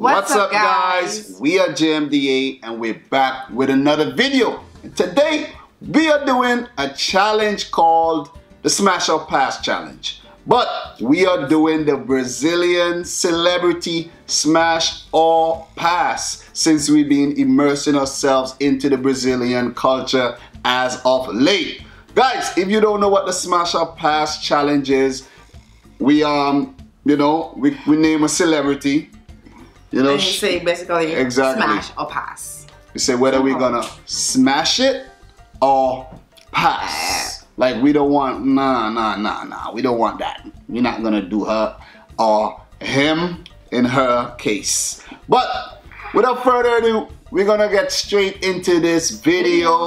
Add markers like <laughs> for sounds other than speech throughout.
What's, What's up, guys? guys? We are JMDA and we're back with another video. And today we are doing a challenge called the Smash or Pass Challenge. But we are doing the Brazilian Celebrity Smash or Pass since we've been immersing ourselves into the Brazilian culture as of late. Guys, if you don't know what the Smash or Pass Challenge is, we um, you know, we, we name a celebrity you know, and you say basically exactly. smash or pass. You say whether we're gonna smash it or pass. Like we don't want nah nah nah nah. We don't want that. We're not gonna do her or him in her case. But without further ado, we're gonna get straight into this video. Mm-hmm.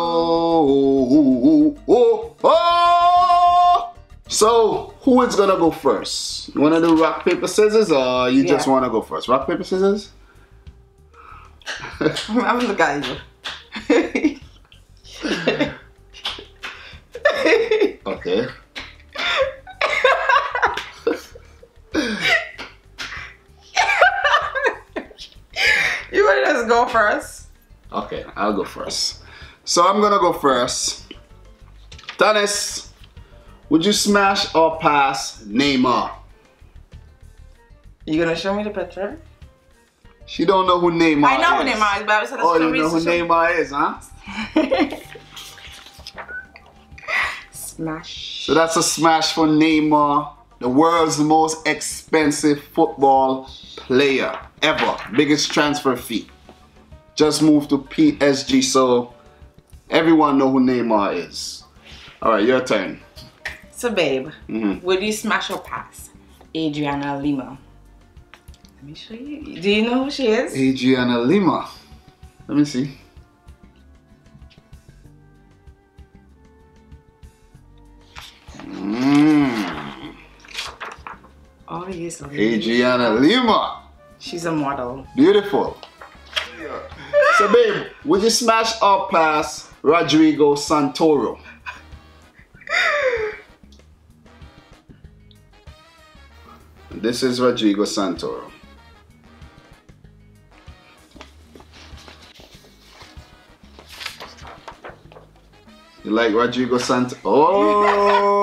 Oh, oh, oh. oh, oh. So, who is gonna go first? You wanna do rock, paper, scissors, or you yeah. just wanna go first? Rock, paper, scissors? I'm the guy. okay. you wanna just go first? Okay, I'll go first. So I'm gonna go first. Dennis. Would you smash or pass Neymar? You gonna show me the picture? She don't know who Neymar is. I know is. who Neymar is, but I was Oh, you know who Neymar is, huh? <laughs> smash. So that's a smash for Neymar, the world's most expensive football player ever. Biggest transfer fee. Just moved to PSG, so everyone know who Neymar is. All right, your turn. So, babe, mm-hmm. would you smash or pass Adriana Lima? Let me show you. Do you know who she is? Adriana Lima. Let me see. Mm. Oh, yes. Adriana Lima. She's a model. Beautiful. so, babe, would you smash or pass Rodrigo Santoro? This is Rodrigo Santoro. You like Rodrigo Santoro? Oh!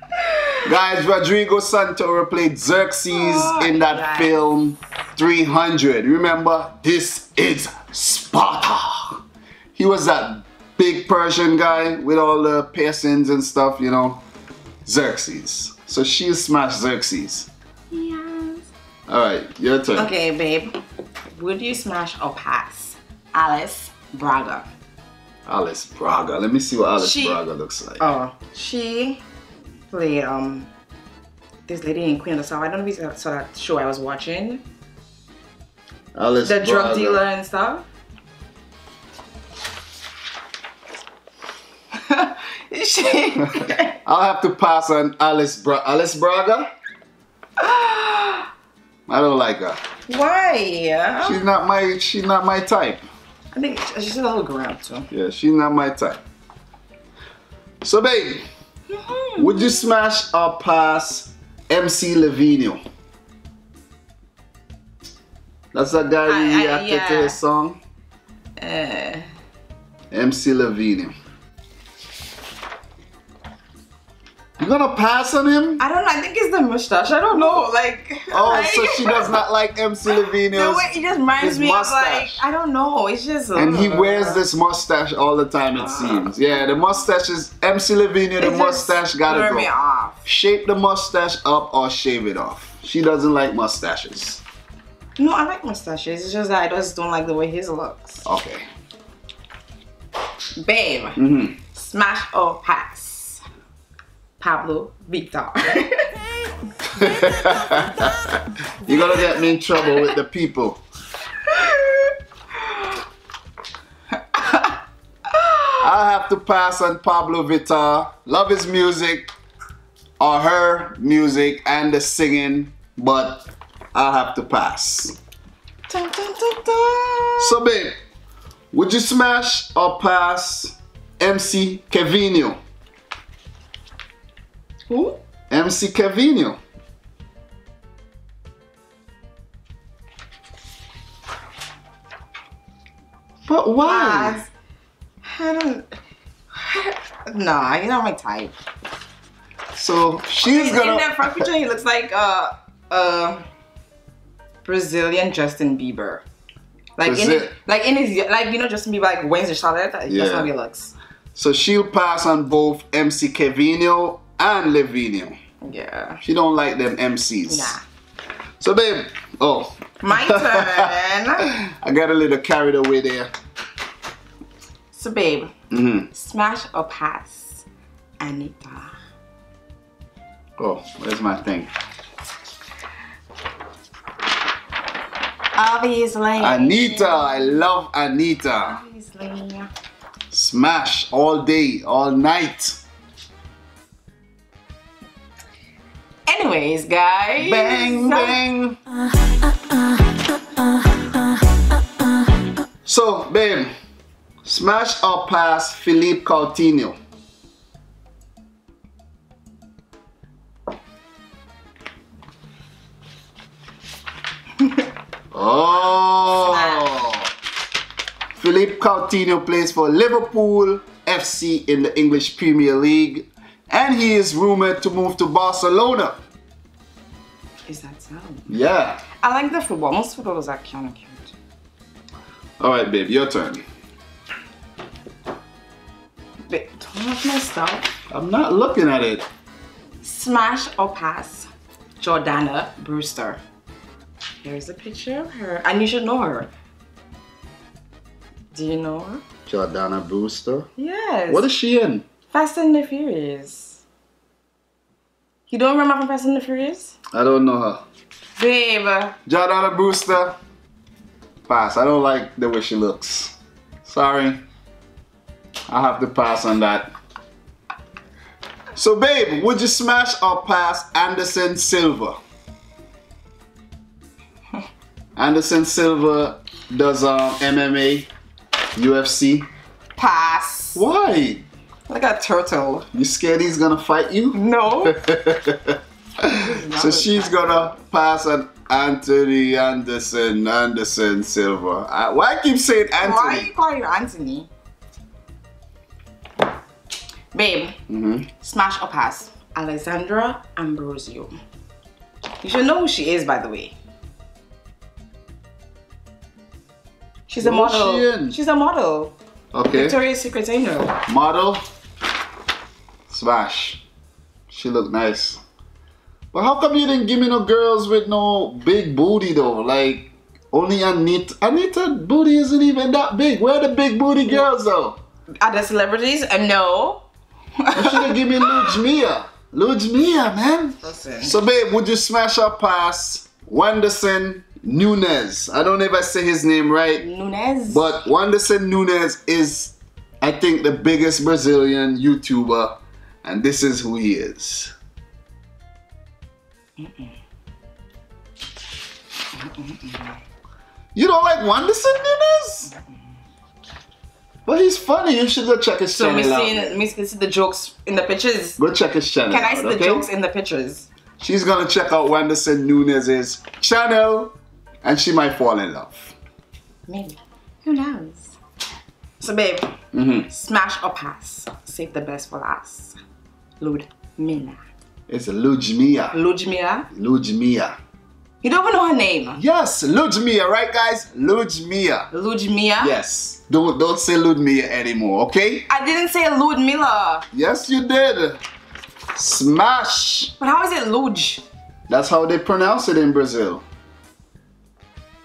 <laughs> Guys, Rodrigo Santoro played Xerxes oh, in that film 300. Remember, this is Sparta. He was that big Persian guy with all the piercings and stuff, you know. Xerxes. So she smashed Xerxes. Yes. Alright, your turn. Okay, babe. Would you smash or pass Alice Braga? Alice Braga. Let me see what Alice she, Braga looks like. Oh, she played um this lady in Queen of the South. I don't know if you saw that show I was watching. Alice The Braga. drug dealer and stuff. <laughs> I'll have to pass on Alice Bra Alice Braga. I don't like her. Why? She's not my she's not my type. I think she's a little ground too. Yeah, she's not my type. So baby, mm -hmm. would you smash or pass MC Livinho? That's that guy who reacted yeah. to his song? Uh, MC Livinho. You gonna pass on him? I don't know. I think it's the mustache. I don't know. Like. Oh, like, <laughs> so she does not like MC Livinho. No, it just reminds me mustache. of like I don't know. It's just. And he wears this mustache all the time. It uh, seems. Yeah, the mustache is MC Livinho. The mustache gotta go. Me off. Shape the mustache up or shave it off. She doesn't like mustaches. No, I like mustaches. It's just that I just don't like the way his looks. Okay. Babe. Mm -hmm. Smash or pass. Pabllo Vittar. <laughs> You're gonna get me in trouble with the people. I have to pass on Pabllo Vittar. Love his music or her music and the singing, but i have to pass. Dun, dun, dun, so babe, would you smash or pass MC Kevinho? Who? MC Kevinho. But why? Uh, I don't. Nah, he's not my type. So she's okay, gonna. In that front he looks like uh uh Brazilian Justin Bieber. Like in his, like in his like you know Justin Bieber like wins the shot. That's how he looks. So she'll pass on both MC Kevinho and Livinho. Yeah. She don't like them MCs. Nah. So babe, oh, My <laughs> turn. I got a little carried away there. so babe, hmm smash or pass? Anitta. Oh, where's my thing? Obviously. Anitta, I love Anitta. Obviously. Smash all day, all night. Anyways, guys. Bang, bang. So, babe, smash or pass Philippe Coutinho? <laughs> oh. Philippe Coutinho plays for Liverpool FC in the English Premier League, and he is rumored to move to Barcelona. Is that so? Yeah. I like the football. Most footballers are kind of cute. All right, babe, your turn. Wait, don't look my stuff. I'm not looking at it. Smash or pass? Jordana Brewster. Here's a picture of her. And you should know her. Do you know her? Jordana Brewster. Yes. What is she in? Fast and the Furious. You don't remember from Fast and the Furious? I don't know her. Babe. Jordana Brewster. Pass. I don't like the way she looks. Sorry. I have to pass on that. So, babe, would you smash or pass Anderson Silva? <laughs> Anderson Silva does um, MMA, UFC. Pass. Why? Like a turtle. You scared he's gonna fight you? No. <laughs> so she's gonna pass an Anthony Anderson, Anderson Silva. Uh, why I keep saying Anthony? Why are you calling Anthony? Babe, hmm smash or pass? Alexandra Ambrosio. You should know who she is, by the way. She's a model. she? She's a model. Okay. Victoria's Secret Angel. Model. Smash. She look nice. But how come you didn't give me no girls with no big booty though? Like only Anitta. Anitta booty isn't even that big. Where are the big booty girls though? Other celebrities? Uh, no. You should have given me Luge Mia. Luge Mia, man. Listen. So, babe, would you smash up past Wanderson Nunes? I don't know if I say his name right, Nunes. but Wanderson Nunes is, I think, the biggest Brazilian YouTuber, and this is who he is. You don't like Wanderson Nunes? But he's funny. You should go check his so me channel out. seeing me see the jokes in the pictures. Go check his channel Can I out, see the okay? jokes in the pictures? She's gonna check out Wanderson Nunes's channel and she might fall in love. Maybe. Who knows? So babe, Mm-hmm. smash or pass? Save the best for last. Ludmilla. It's Lujmia. Ludmilla? Lujmia. You don't even know her name. Yes, Lujmia, right guys? Lujmia. Ludmilla? Yes. Don't don't say Ludmia anymore, okay? I didn't say Ludmilla. Yes, you did. Smash. But how is it Luj? That's how they pronounce it in Brazil.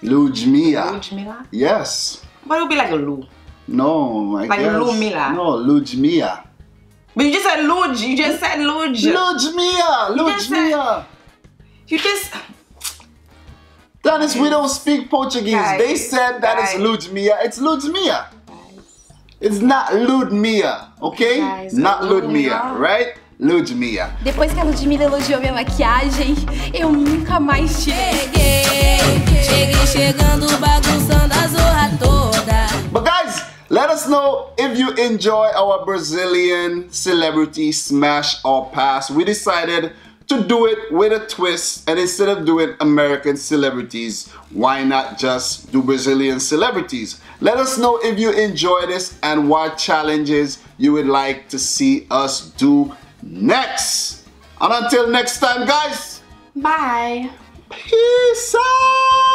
Lujmia. Ludmilla? Yes. But it would be like a Lu. No, I Like guess. Lumila. No, Lujmia. But you just said Luj. You just said just said- Lujmia. You just. Dennis, we don't speak Portuguese. Guys, they said that is guys. Ludmilla. It's Ludmilla. It's not Ludmilla, okay? Guys, not. Ludmilla, right? Ludmilla. Depois que a Ludmilla elogiou minha maquiagem, eu nunca mais cheguei. Cheguei chegando, let us know if you enjoy our Brazilian celebrity smash or pass. We decided to do it with a twist and instead of doing American celebrities, why not just do Brazilian celebrities? Let us know if you enjoy this and what challenges you would like to see us do next. And until next time, guys. Bye. Peace out.